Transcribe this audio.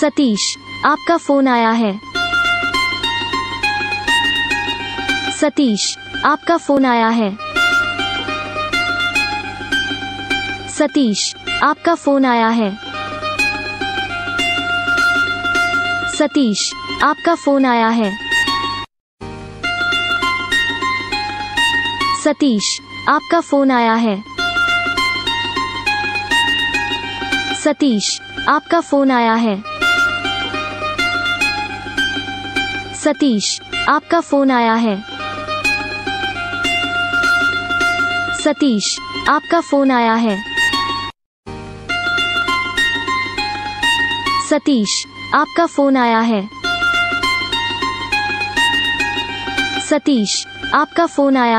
सतीश, आपका फ़ोन आया है। सतीश, आपका फ़ोन आया है। सतीश, आपका फ़ोन आया है। सतीश, आपका फ़ोन आया है। सतीश, आपका फ़ोन आया है। सतीश, आपका फ़ोन आया है। सतीश, आपका फ़ोन आया है। सतीश, आपका फ़ोन आया है। सतीश, आपका फ़ोन आया है। सतीश, आपका फ़ोन आया।